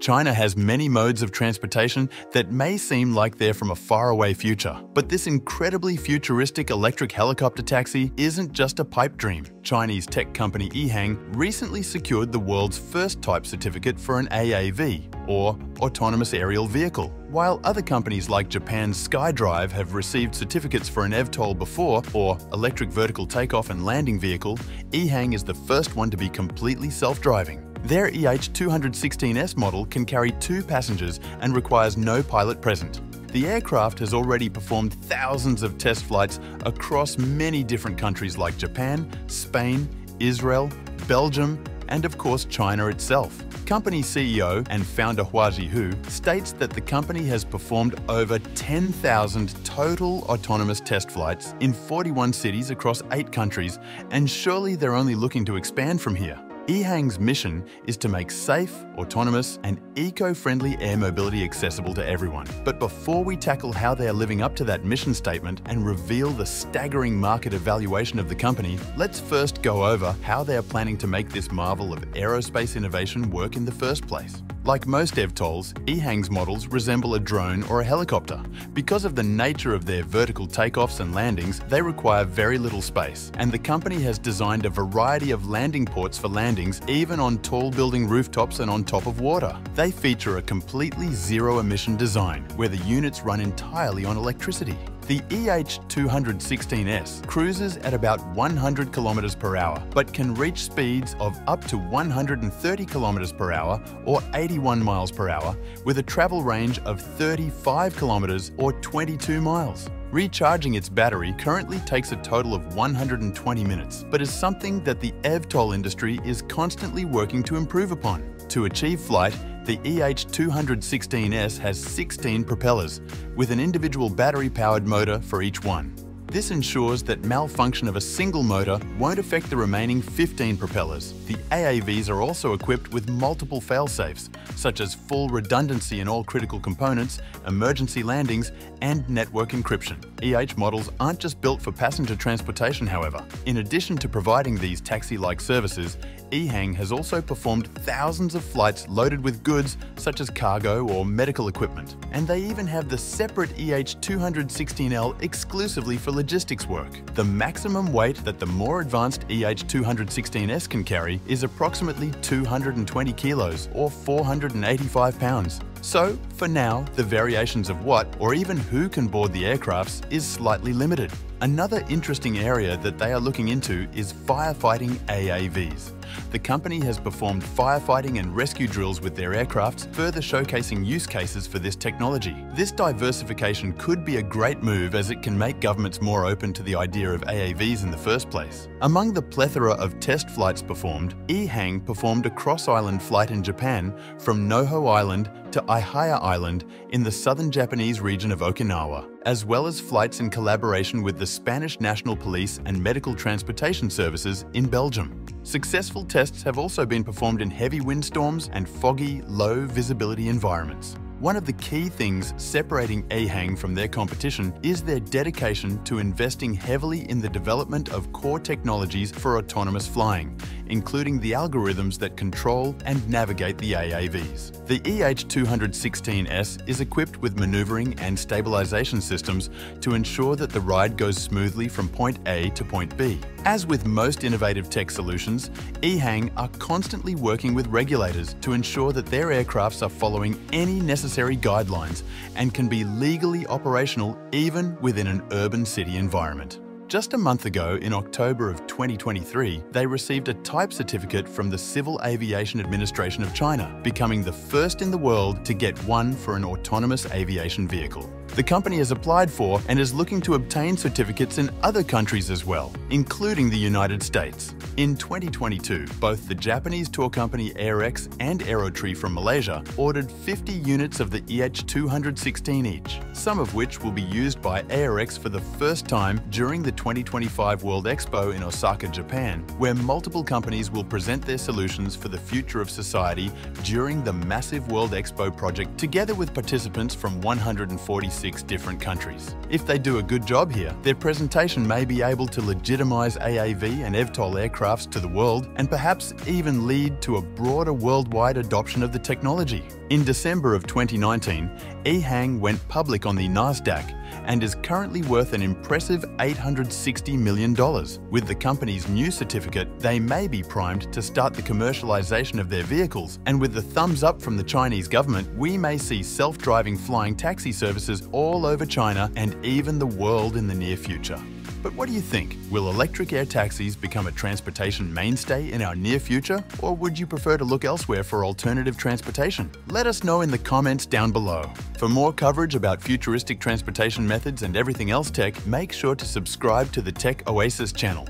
China has many modes of transportation that may seem like they're from a faraway future. But this incredibly futuristic electric helicopter taxi isn't just a pipe dream. Chinese tech company EHang recently secured the world's first type certificate for an AAV, or Autonomous Aerial Vehicle. While other companies like Japan's SkyDrive have received certificates for an eVTOL before, or Electric Vertical Takeoff and Landing Vehicle, EHang is the first one to be completely self-driving. Their EH216S model can carry two passengers and requires no pilot present. The aircraft has already performed thousands of test flights across many different countries like Japan, Spain, Israel, Belgium, and of course China itself. Company CEO and founder Huazhi Hu states that the company has performed over 10,000 total autonomous test flights in 41 cities across 8 countries, and surely they're only looking to expand from here. EHang's mission is to make safe, autonomous and eco-friendly air mobility accessible to everyone. But before we tackle how they are living up to that mission statement and reveal the staggering market evaluation of the company, let's first go over how they are planning to make this marvel of aerospace innovation work in the first place. Like most eVTOLs, EHang's models resemble a drone or a helicopter. Because of the nature of their vertical takeoffs and landings, they require very little space, and the company has designed a variety of landing ports for landings even on tall building rooftops and on top of water. They feature a completely zero-emission design, where the units run entirely on electricity. The EH216S cruises at about 100 km per hour, but can reach speeds of up to 130 km per hour or 81 miles per hour, with a travel range of 35 km or 22 miles. Recharging its battery currently takes a total of 120 minutes, but is something that the eVTOL industry is constantly working to improve upon. To achieve flight, the EH216S has 16 propellers, with an individual battery-powered motor for each one. This ensures that malfunction of a single motor won't affect the remaining 15 propellers. The AAVs are also equipped with multiple fail-safes, such as full redundancy in all critical components, emergency landings, and network encryption. EH models aren't just built for passenger transportation, however. In addition to providing these taxi-like services, EHang has also performed thousands of flights loaded with goods such as cargo or medical equipment. And they even have the separate EH216L exclusively for logistics work. The maximum weight that the more advanced EH216S can carry is approximately 220 kilos or 485 pounds. So, for now, the variations of what or even who can board the aircrafts is slightly limited. Another interesting area that they are looking into is firefighting AAVs. The company has performed firefighting and rescue drills with their aircrafts, further showcasing use cases for this technology. This diversification could be a great move as it can make governments more open to the idea of AAVs in the first place. Among the plethora of test flights performed, EHang performed a cross-island flight in Japan from Noho Island to Iheya Island in the southern Japanese region of Okinawa, as well as flights in collaboration with the Spanish National Police and Medical Transportation Services in Belgium. Successful tests have also been performed in heavy windstorms and foggy, low visibility environments. One of the key things separating EHang from their competition is their dedication to investing heavily in the development of core technologies for autonomous flying, including the algorithms that control and navigate the AAVs. The EH216S is equipped with maneuvering and stabilization systems to ensure that the ride goes smoothly from point A to point B. As with most innovative tech solutions, EHang are constantly working with regulators to ensure that their aircrafts are following any necessary guidelines and can be legally operational even within an urban city environment. Just a month ago, in October of 2023, they received a type certificate from the Civil Aviation Administration of China, becoming the first in the world to get one for an autonomous aviation vehicle. The company has applied for and is looking to obtain certificates in other countries as well, including the United States. In 2022, both the Japanese tour company AirX and Aerotree from Malaysia ordered 50 units of the EH216 each, some of which will be used by AirX for the first time during the 2025 World Expo in Osaka, Japan, where multiple companies will present their solutions for the future of society during the massive World Expo project together with participants from 146 different countries. If they do a good job here, their presentation may be able to legitimise AAV and EVTOL aircrafts to the world and perhaps even lead to a broader worldwide adoption of the technology. In December of 2019, EHang went public on the Nasdaq and is currently worth an impressive $860 million. With the company's new certificate, they may be primed to start the commercialization of their vehicles, and with the thumbs up from the Chinese government, we may see self-driving flying taxi services all over China and even the world in the near future. But what do you think? Will electric air taxis become a transportation mainstay in our near future? Or would you prefer to look elsewhere for alternative transportation? Let us know in the comments down below. For more coverage about futuristic transportation methods and everything else tech, make sure to subscribe to the Tech Oasis channel.